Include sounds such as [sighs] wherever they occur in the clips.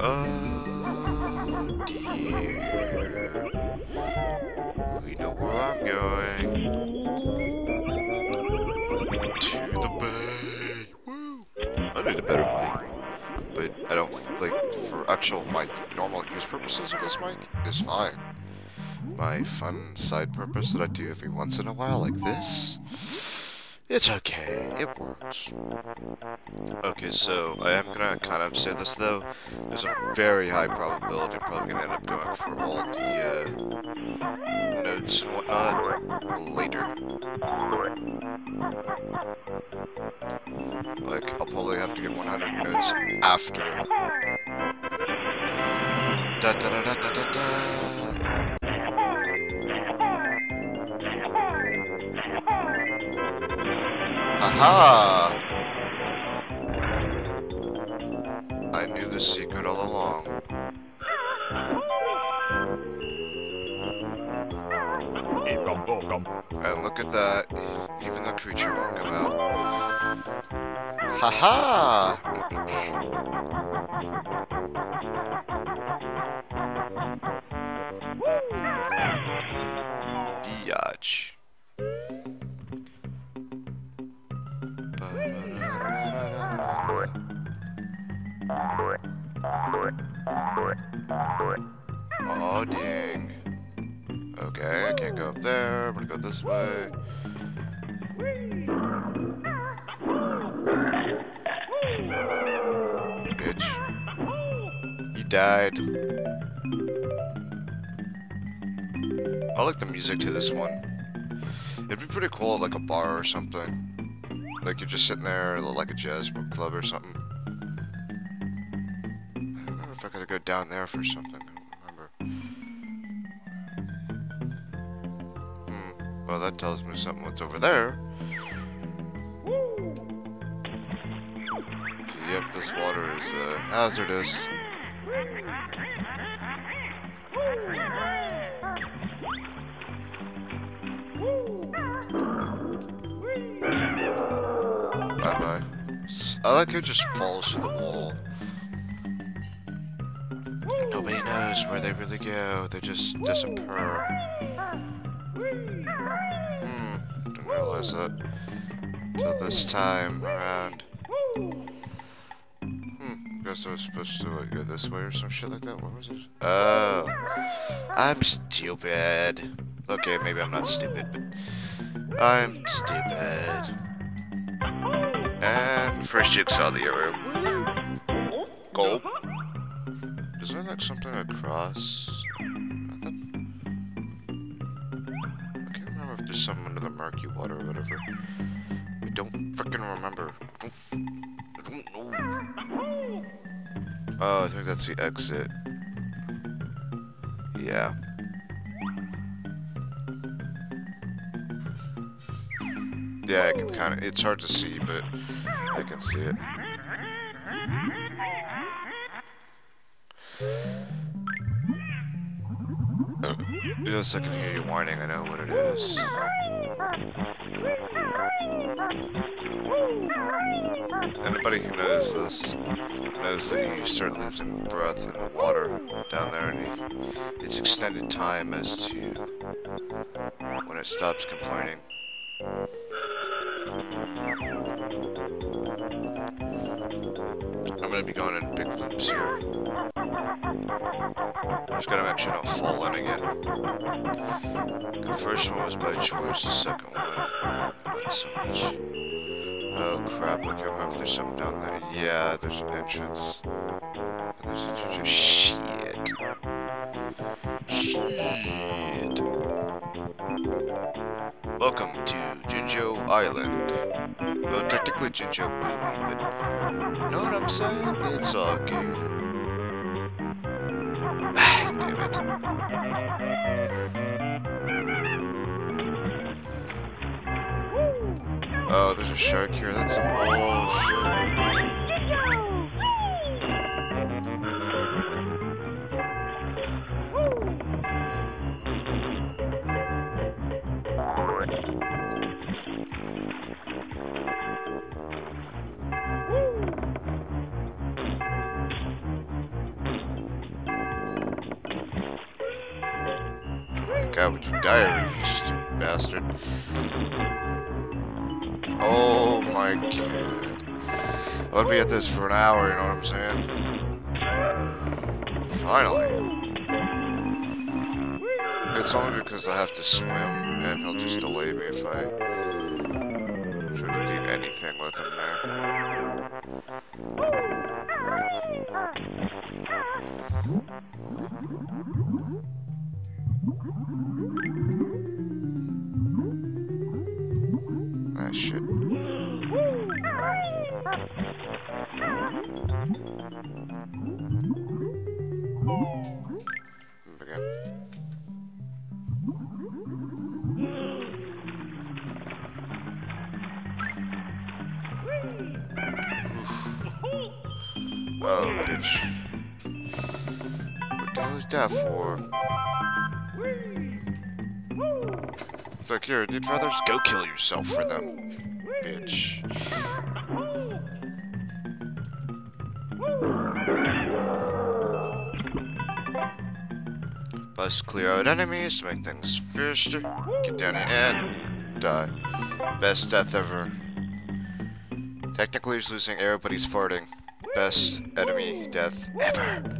Oh dear. We know where I'm going. To the bay. Woo! I need a better mic. But I don't like for actual my normal use purposes of this mic is fine. My fun side purpose that I do every once in a while like this it's okay, it works. Okay, so I am gonna kind of say this though. There's a very high probability I'm probably gonna end up going for all the uh, notes and whatnot later. Like, I'll probably have to get 100 notes after. Da da da da da da da. Aha! I knew the secret all along. And look at that, even the creature won't come out. Haha! Biatch. Oh, dang. Okay, I can't go up there. I'm gonna go this way. Bitch. You died. I like the music to this one. It'd be pretty cool like a bar or something. Like you're just sitting there like a jazz club or something. If I gotta go down there for something. I don't remember. Hmm. Well, that tells me something what's over there. Yep, this water is uh, hazardous. Bye-bye. I like how it just falls to the wall. Nobody knows where they really go. They just disappear. Hmm. Didn't realize that. Till this time around. Hmm. Guess I was supposed to like, go this way or some shit like that. What was it? Oh. I'm stupid. Okay, maybe I'm not stupid, but I'm stupid. And first jigsaw the arrow. Gulp. Like something across? Nothing? I can't remember if there's something under the murky water or whatever. I don't freaking remember. I don't know. Oh, I think that's the exit. Yeah. Yeah, I can kind of, it's hard to see, but I can see it. Yes, I can hear you whining, I know what it is. Anybody who knows this knows that you start losing breath in the water down there, and it's extended time as to when it stops complaining. I'm gonna be going in big loops here. Just gotta make sure I don't fall in again. The first one was by choice, the second one, not so much. Oh crap, I can't remember if there's something down there. Yeah, there's an entrance. There's an entrance. Shit. Shit. Welcome to Jinjo Island. Well, technically Jinjo Booey, but know what I'm saying? It's all good. Oh, there's a shark here. That's some bullshit. Out with your diary, you bastard. Oh my god. I'll be at this for an hour, you know what I'm saying? Finally. It's only because I have to swim, and he'll just delay me if I to do anything with him there. Ah, shit. Oh, bitch. What the hell is that for? It's like, here, you'd rather just go kill yourself for them, bitch. Bust clear out enemies to make things faster. Get down and die. Best death ever. Technically he's losing air, but he's farting. Best enemy death ever.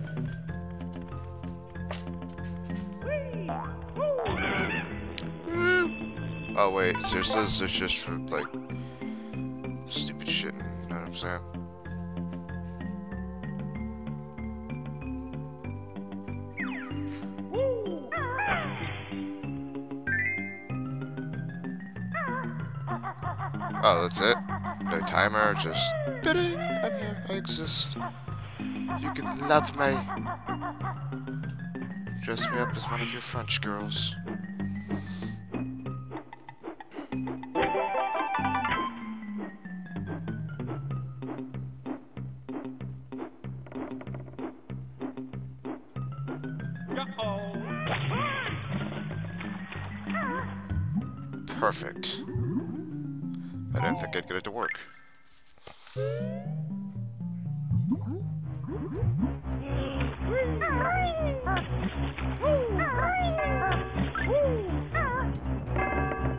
Oh wait, this is just for like stupid shit, you know what I'm saying? Oh, that's it? No timer, just... I'm here, I exist. You can love me. Dress me up as one of your French girls. Perfect. I didn't think I'd get it to work.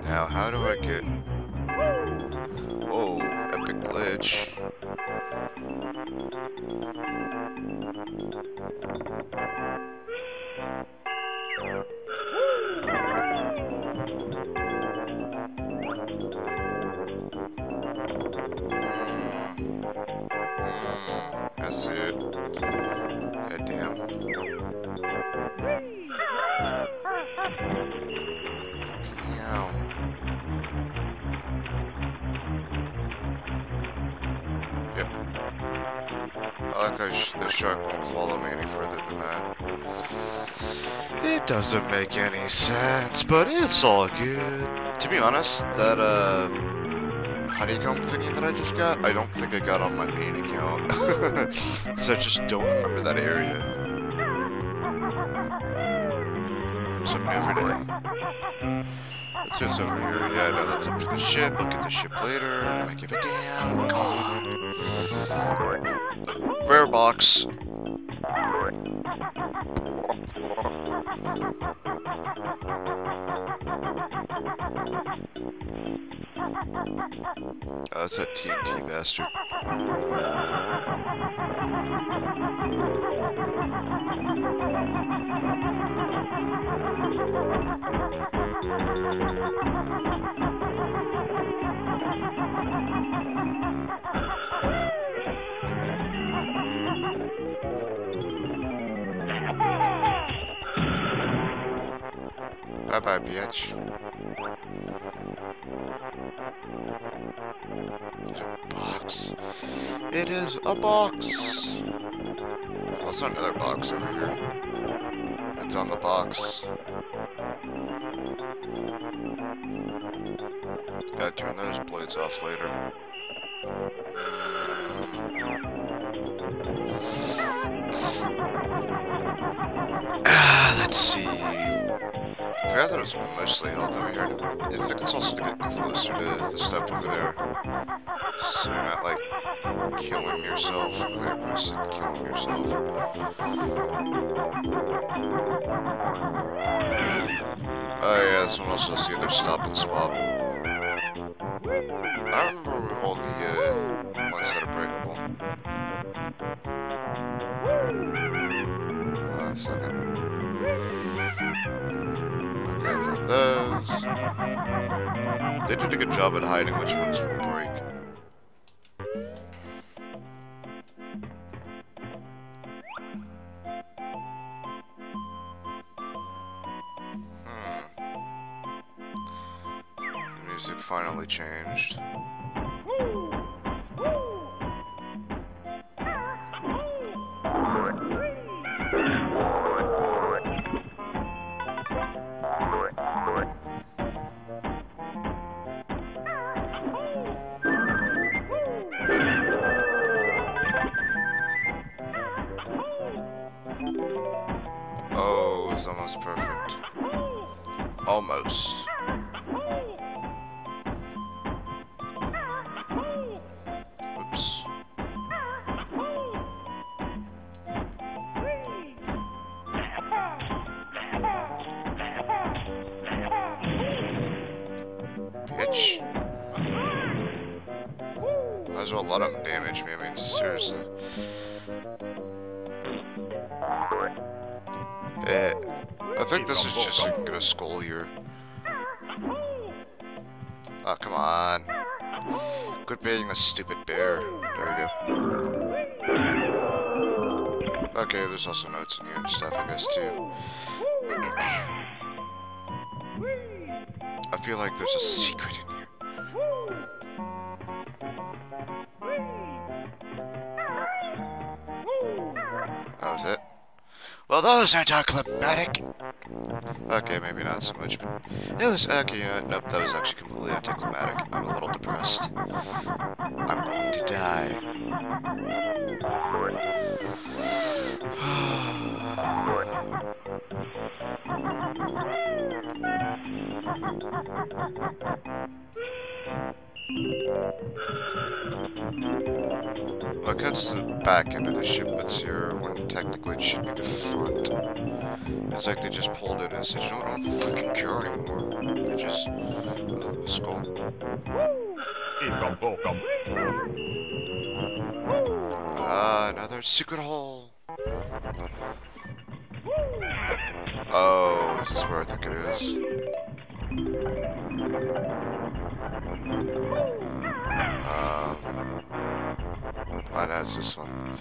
Now, how do I get... Whoa, epic glitch. Yep. I like how sh the shark won't follow me any further than that. It doesn't make any sense, but it's all good. To be honest, that, uh honeycomb thingy that I just got, I don't think I got on my main account. [laughs] so I just don't remember that area. Something every day. Over here? Yeah, no, that's up to the ship. I'll get the ship later. I give a damn. God. Rare box. Oh, that's that TNT bastard. Bye-bye, bitch. There's a box. It is a box. It's another box over here. It's on the box. Gotta turn those blades off later. Ah, let's see. I forgot that it mostly health over here. I think it's also to get closer to the stuff over there. So you're not, like, killing yourself. Like, opposed to killing yourself. Oh yeah, this one also has the other Stop 'n' Swop. Did a good job at hiding which ones will break. Hmm. The music finally changed. It's almost perfect. Almost. Oops. Bitch. Might as well let him damage me, I mean, seriously. Eh, I think this is just so you can get a skull here. Oh, come on. Quit being a stupid bear. There we go. Okay, there's also notes in here and stuff, I guess, too. I feel like there's a secret in here. That was it. Well, that was anticlimactic. Okay, maybe not so much, but it was okay. Uh, nope, that was actually completely anticlimactic. I'm a little depressed. I'm going to die. [sighs] Look, that's the back end of the ship that's when technically it should be the front. It's like they just pulled in and said, you know I don't fucking care anymore. They just... Uh, skull. Ah, another secret hole. Oh, this is where I think it is. It's this one.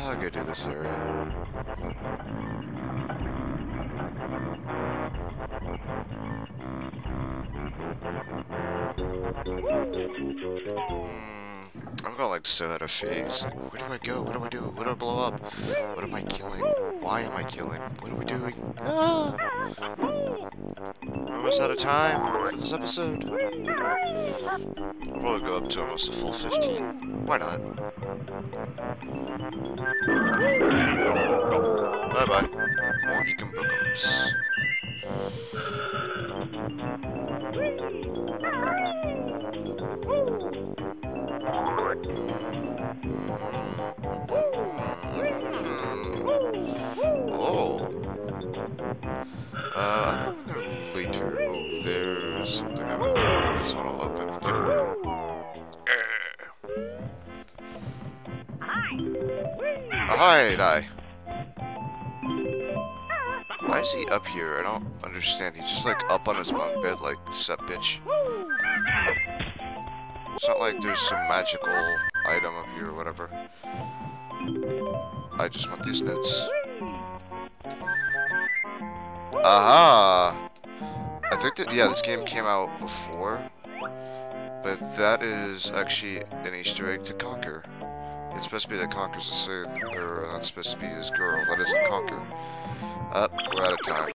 I'll go do this area. Hmm, I'm gonna like so out of phase. Like, where do I go? What do I do? What do I blow up? What am I killing? Why am I killing? What are we doing? Ah! Almost out of time for this episode. We'll go up to almost a full 15. Why not? Bye bye. More Ekum Bookums. Hi, die. Why is he up here? I don't understand. He's just like up on his bunk bed, like, sup, bitch. It's not like there's some magical item up here or whatever. I just want these notes. Aha! I think that, yeah, this game came out before. But that is actually an Easter egg to Conker. It's supposed to be that Conker's a Sid, or that's supposed to be his girl. That isn't Conker. Up, we're out of time.